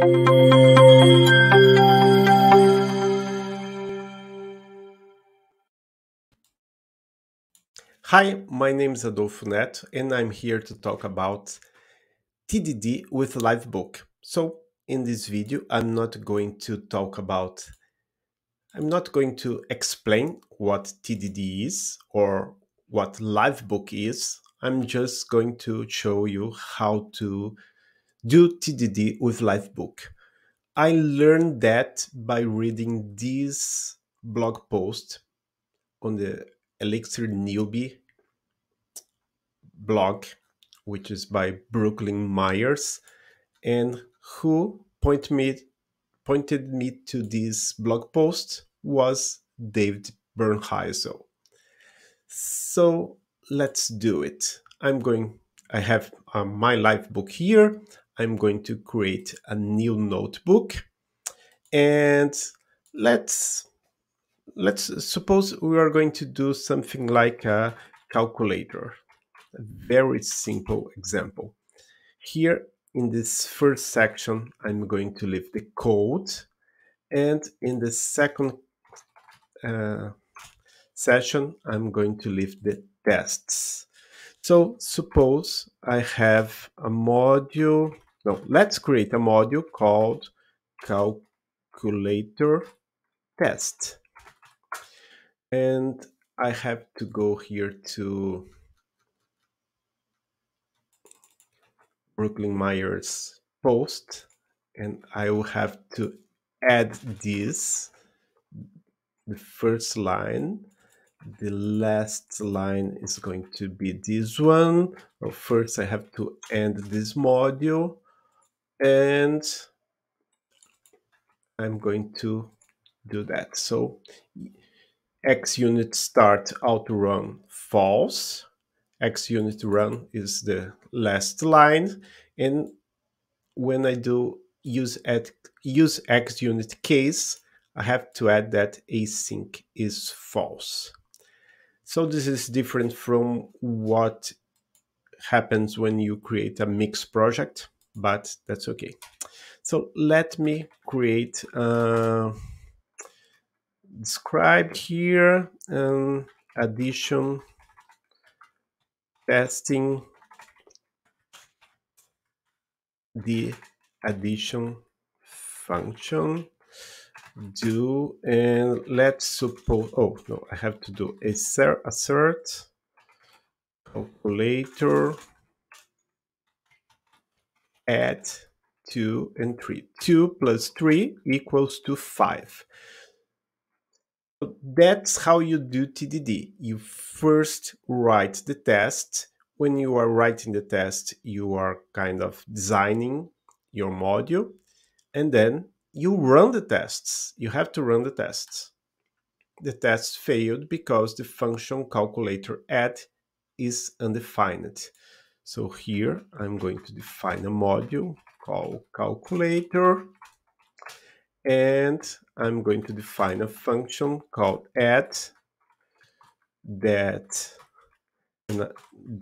Hi, my name is Adolfo Neto, and I'm here to talk about TDD with Livebook. So in this video, I'm not going to talk about, I'm not going to explain what TDD is or what Livebook is. I'm just going to show you how to do TDD with Livebook. I learned that by reading this blog post on the Elixir Newbie blog, which is by Brooklyn Myers, and who point me, pointed me to this blog post was David Bernheisel. So let's do it. I'm going, I have uh, my Livebook here. I'm going to create a new notebook. And let's let's suppose we are going to do something like a calculator a very simple example. Here in this first section i'm going to leave the code. And in the second uh, session i'm going to leave the tests. So suppose i have a module no let's create a module called calculator test. And I have to go here to Brooklyn Myers post and I will have to add this the first line. The last line is going to be this one. Well, first I have to end this module and I'm going to do that so ExUnit start auto run false. ExUnit run is the last line. And when I do use at use ExUnit case, I have to add that async is false. So this is different from what happens when you create a mix project, but that's okay. So let me create uh, describe here um, addition testing the addition function do and let's suppose oh no i have to do assert, assert calculator add 2 and 3 2 plus 3 equals to 5 that's how you do TDD. You first write the test. When you are writing the test, you are kind of designing your module and then you run the tests. You have to run the tests. The test failed because the function calculator add is undefined. So here I'm going to define a module called calculator and I'm going to define a function called add that and uh,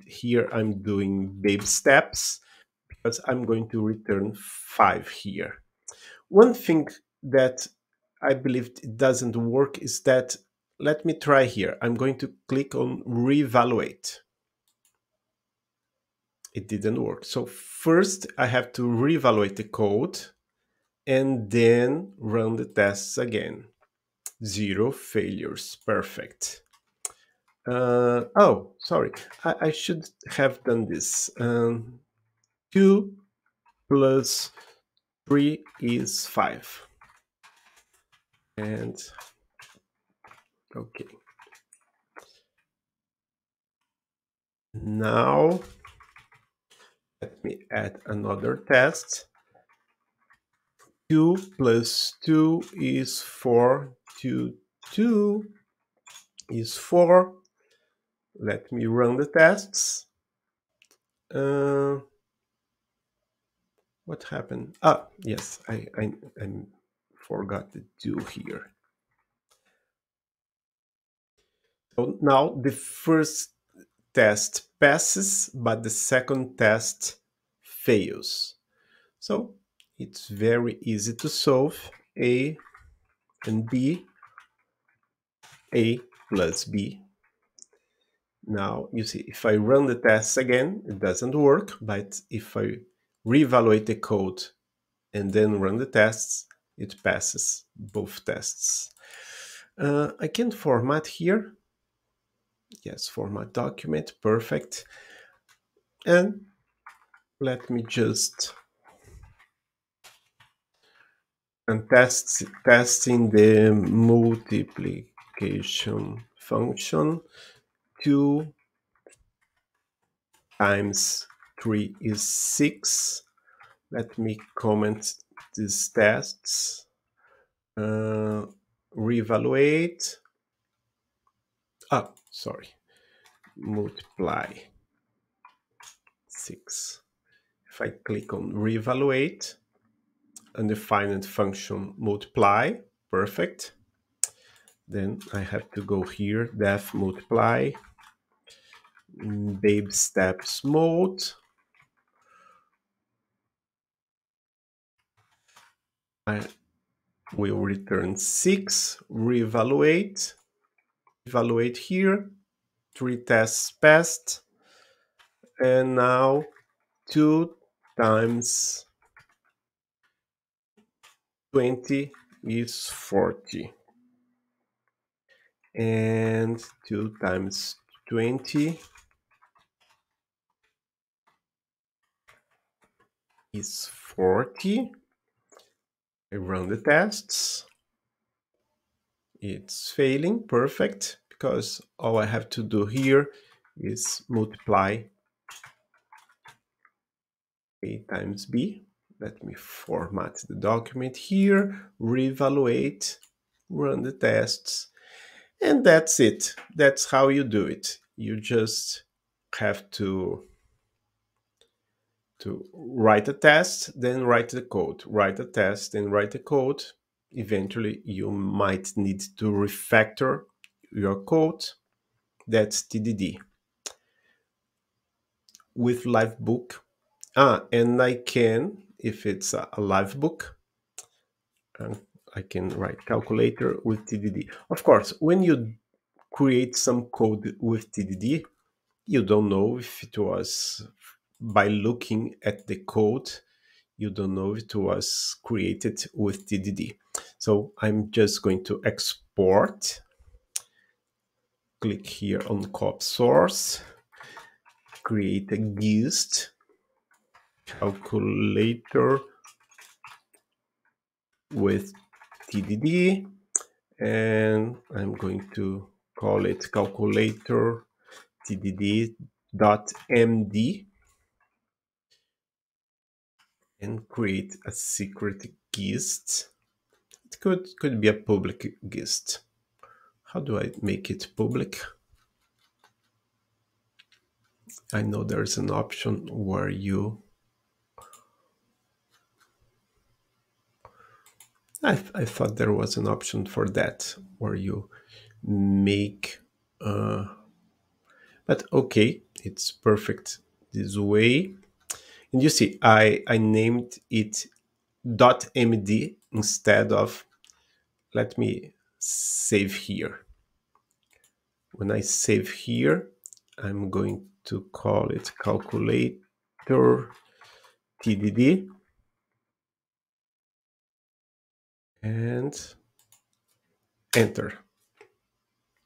here I'm doing baby steps because I'm going to return 5 here. One thing that I believe it doesn't work is that let me try here. I'm going to click on reevaluate. It didn't work. So first I have to reevaluate the code and then run the tests again. Zero failures, perfect. Uh, oh, sorry, I, I, should have done this. Um, 2 plus 3 is 5. And, okay. Now, let me add another test. 2 plus 2 is 4. 2, 2 is 4. Let me run the tests. Uh, what happened? Ah, yes, I, I, I forgot the 2 here. So now the first test passes, but the second test fails. So it's very easy to solve. A and B, A plus B. Now, you see, if I run the tests again, it doesn't work, but if I reevaluate the code and then run the tests, it passes both tests. Uh, I can format here. Yes, format document, perfect. And let me just and test testing the multiplication function. 2 times 3 is 6 let me comment these tests. Uh, reevaluate. Ah sorry multiply 6 if I click on reevaluate undefined function multiply, perfect. Then I have to go here, def multiply, babe steps mode. I will return six, reevaluate, evaluate here, three tests passed, and now two times 20 is 40 and 2 times 20 is 40 I run the tests it's failing perfect because all I have to do here is multiply a times b let me format the document here, reevaluate, run the tests, and that's it. That's how you do it. You just have to to write a test, then write the code. Write a test, then write the code. Eventually, you might need to refactor your code. That's TDD. With Livebook, ah, and I can if it's a Livebook, I can write calculator with TDD. Of course, when you create some code with TDD, you don't know if it was by looking at the code, you don't know if it was created with TDD. So I'm just going to export. Click here on copy source, create a gist calculator with TDD and I'm going to call it calculator tdd.md and create a secret gist. Could, could be a public gist. How do I make it public? I know there's an option where you I, I thought there was an option for that where you make, uh, but okay, it's perfect this way. And you see, I, I named it .md instead of, let me save here. When I save here, I'm going to call it calculator TDD and enter.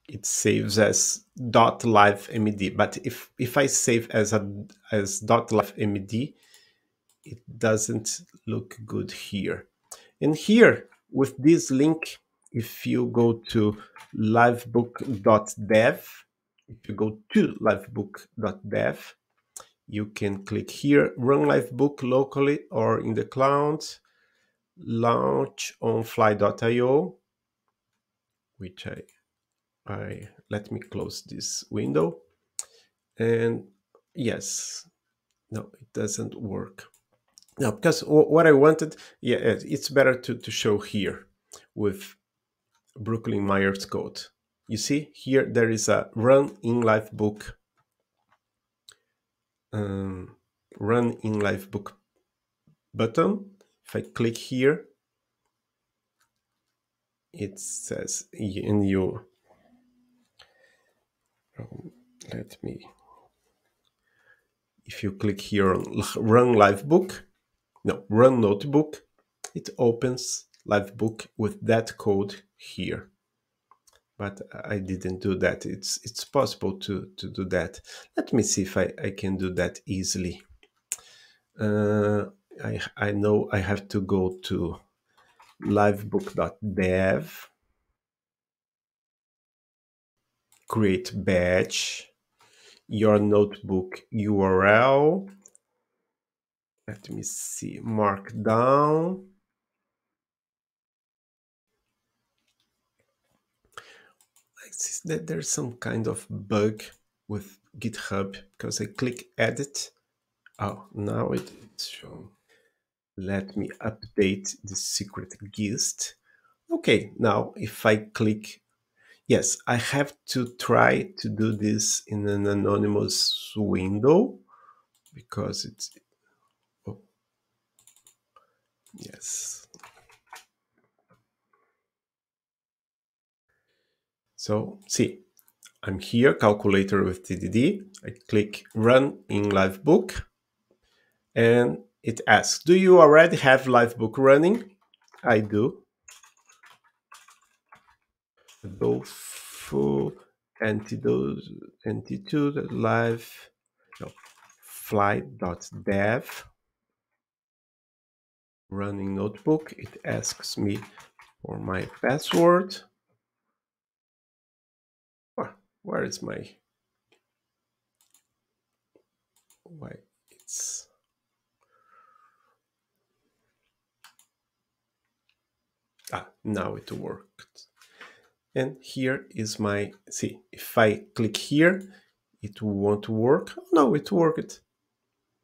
It saves as dot live md, but if if I save as a as dot live md, it doesn't look good here. And here with this link, if you go to livebook.dev, if you go to livebook.dev, you can click here, run livebook locally or in the cloud, launch on fly.io, which I, I let me close this window. And yes, no, it doesn't work. Now, because what I wanted, yeah, it's better to, to show here with Brooklyn Myers code. You see here there is a run in livebook um, run in Livebook button if I click here, it says in you. Let me. If you click here on Run Livebook, no, Run Notebook, it opens Livebook with that code here. But I didn't do that. It's it's possible to, to do that. Let me see if I, I can do that easily. Uh, I, I know I have to go to livebook.dev, create batch, your notebook URL. Let me see, markdown. I see that there's some kind of bug with GitHub because I click edit. Oh, now it's shown. Let me update the secret gist. Okay, now if I click, yes, I have to try to do this in an anonymous window because it's, yes. So see, I'm here, calculator with TDD. I click run in Livebook and it asks, do you already have Livebook running? I do. Adolfo antidote antitude live no, fly.dev running notebook. It asks me for my password. where is my why it's ah now it worked. And here is my see if I click here it won't work. Oh, no it worked.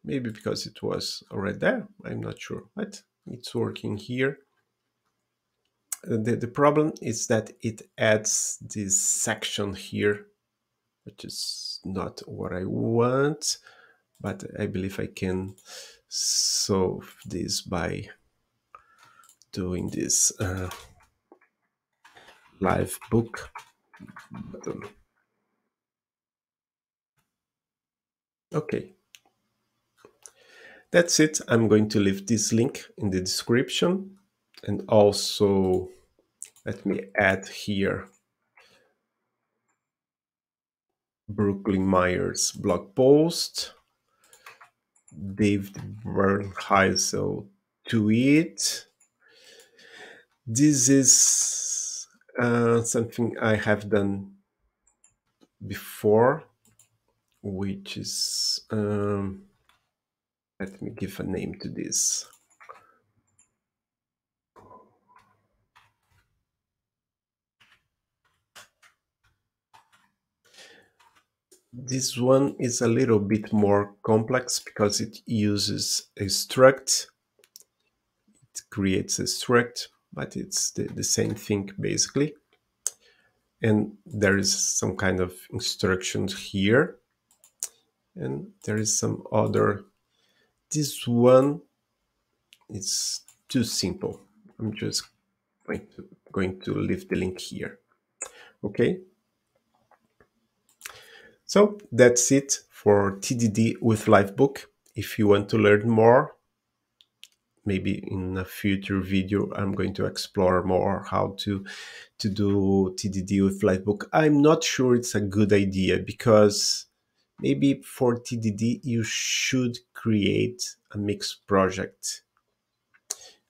Maybe because it was already there. I'm not sure. But it's working here the, the problem is that it adds this section here which is not what I want but I believe I can solve this by doing this uh, live book button. Okay. That's it. I'm going to leave this link in the description and also let me add here Brooklyn Myers blog post, David Bernheisel tweet. This is uh, something I have done before, which is, um, let me give a name to this. This one is a little bit more complex because it uses a struct. It creates a struct, but it's the, the same thing basically. And there is some kind of instructions here. And there is some other. This one is too simple. I'm just going to, going to leave the link here. Okay. So that's it for TDD with Livebook. If you want to learn more, maybe in a future video, I'm going to explore more how to, to do TDD with Livebook. I'm not sure it's a good idea because maybe for TDD, you should create a mix project.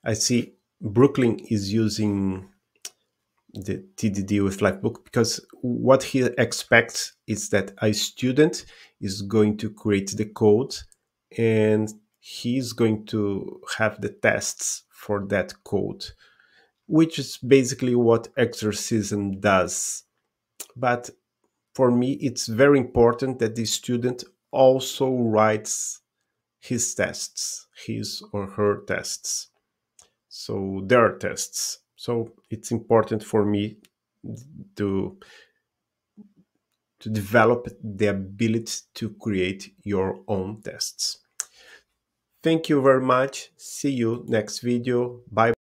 I see Brooklyn is using the TDD with Livebook because what he expects is that a student is going to create the code and he's going to have the tests for that code, which is basically what Exercism does. But for me, it's very important that the student also writes his tests, his or her tests. So their tests so it's important for me to to develop the ability to create your own tests Thank you very much. See you next video. Bye.